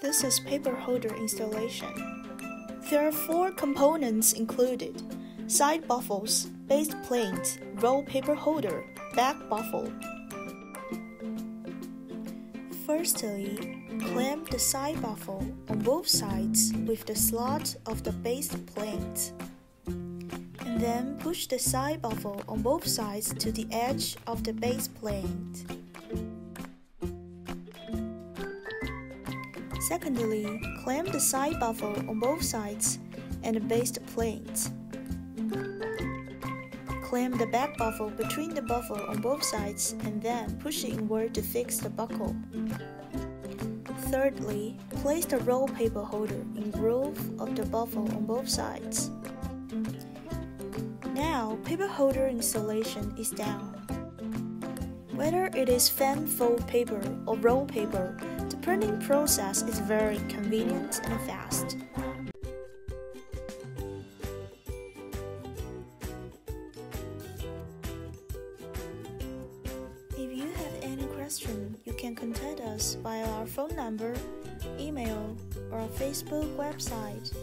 This is paper holder installation. There are four components included. Side baffles, base plate, roll paper holder, back baffle. Firstly, clamp the side baffle on both sides with the slot of the base plate. And then push the side baffle on both sides to the edge of the base plate. Secondly, clamp the side baffle on both sides and the base plate. Clamp the back baffle between the baffle on both sides and then push it inward to fix the buckle. Thirdly, place the roll paper holder in groove of the baffle on both sides. Now, paper holder installation is down. Whether it is fan fold paper or roll paper, printing process is very convenient and fast. If you have any question, you can contact us via our phone number, email, or Facebook website.